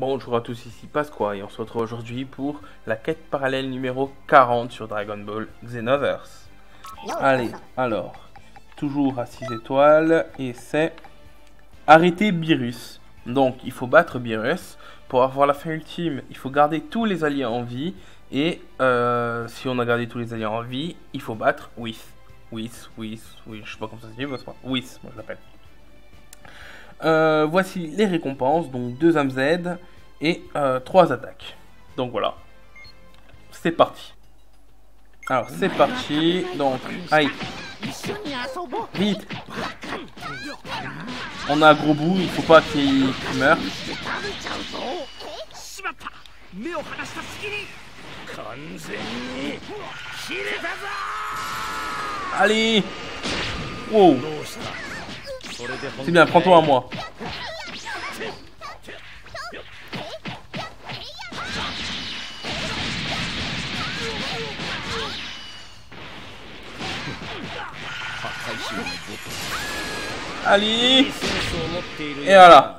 Bonjour à tous, ici Pasqua et on se retrouve aujourd'hui pour la quête parallèle numéro 40 sur Dragon Ball Xenoverse. Allez, alors, toujours à 6 étoiles et c'est arrêter Beerus. Donc il faut battre Beerus. Pour avoir la fin ultime, il faut garder tous les alliés en vie et euh, si on a gardé tous les alliés en vie, il faut battre Whis. Whis, Whis, Whis, je sais pas comment ça se dit, Whis, moi je l'appelle. Euh, voici les récompenses, donc 2 MZ et 3 euh, attaques. Donc voilà, c'est parti. Alors c'est parti, donc aïe, vite. On a un gros bout, il faut pas qu'il meure. Allez Wow c'est bien, prends-toi à moi. Allez Et voilà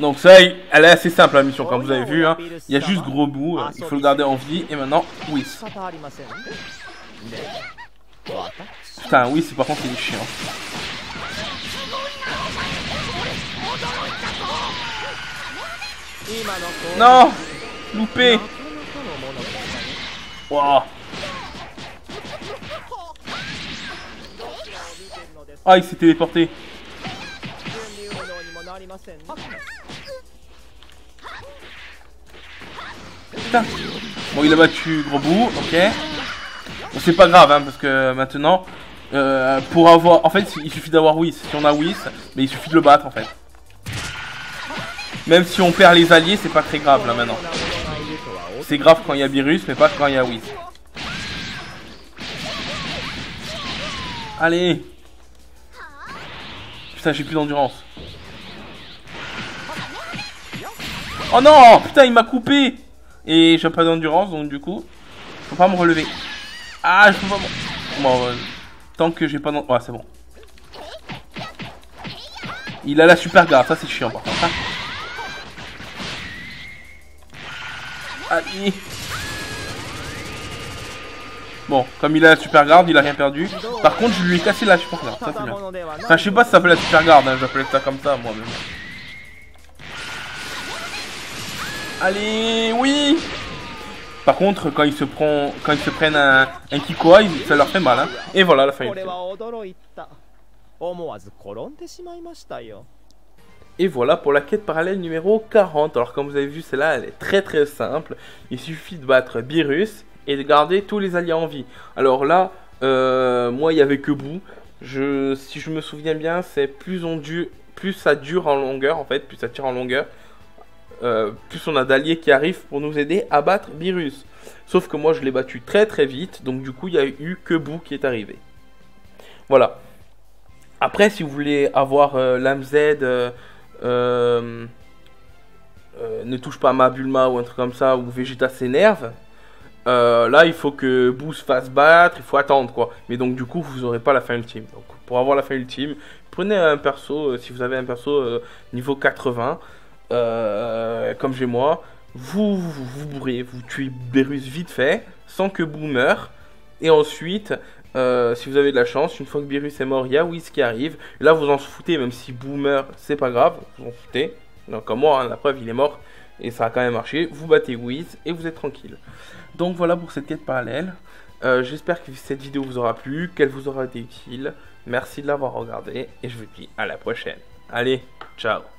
donc ça, elle est assez simple la mission, comme vous avez vu. Hein. Il y a juste gros bout, il faut le garder en vie. Et maintenant, oui. Putain, oui, c'est par contre, il est chiant. Non Loupé wow. Ah, il s'est téléporté. Putain Bon, il a battu gros bout, ok. C'est pas grave, hein, parce que maintenant, euh, pour avoir... En fait, il suffit d'avoir Whis. Si on a Whis, mais il suffit de le battre, en fait. Même si on perd les alliés, c'est pas très grave, là, maintenant. C'est grave quand il y a Virus, mais pas quand il y a Whis. Allez Putain, j'ai plus d'endurance. Oh non Putain, il m'a coupé Et j'ai pas d'endurance, donc du coup, peux pas me relever. Ah, je peux pas... Bon, tant que j'ai pas... Ouais, c'est bon. Il a la super garde, ça c'est chiant par contre. Hein. Allez Bon, comme il a la super garde, il a rien perdu. Par contre, je lui ai cassé la super garde, ça c'est bien. Enfin, je sais pas si ça s'appelle la super garde, hein, ça comme ça moi-même. Allez, oui Par contre, quand ils se, prennent un, un Kikoa, ça leur fait mal. Hein. Et voilà la fin. Et voilà pour la quête parallèle numéro 40. Alors comme vous avez vu, celle-là, elle est très très simple. Il suffit de battre Beerus et de garder tous les alliés en vie. Alors là, euh, moi, il n'y avait que bout. Je, si je me souviens bien, c'est plus, on plus ça dure en longueur, en fait, plus ça tire en longueur. Euh, plus on a d'alliés qui arrivent pour nous aider à battre Virus. Sauf que moi je l'ai battu très très vite, donc du coup il n'y a eu que Boo qui est arrivé. Voilà. Après si vous voulez avoir euh, l'AMZ, euh, ne touche pas ma Bulma ou un truc comme ça, ou Vegeta s'énerve, là il faut que Boo se fasse battre, il faut attendre quoi. Mais donc du coup vous n'aurez pas la fin ultime. Donc pour avoir la fin ultime, prenez un perso, si vous avez un perso niveau 80, euh, comme j'ai moi, vous, vous vous bourrez, vous tuez Berus vite fait, sans que Boo meure. Et ensuite, euh, si vous avez de la chance, une fois que Berus est mort, il y a Whis qui arrive. là, vous en foutez, même si Boo meurt, c'est pas grave, vous en foutez. Donc, comme moi, hein, la preuve, il est mort et ça a quand même marché. Vous battez Whis et vous êtes tranquille. Donc voilà pour cette quête parallèle. Euh, j'espère que cette vidéo vous aura plu, qu'elle vous aura été utile. Merci de l'avoir regardé et je vous dis à la prochaine. Allez, ciao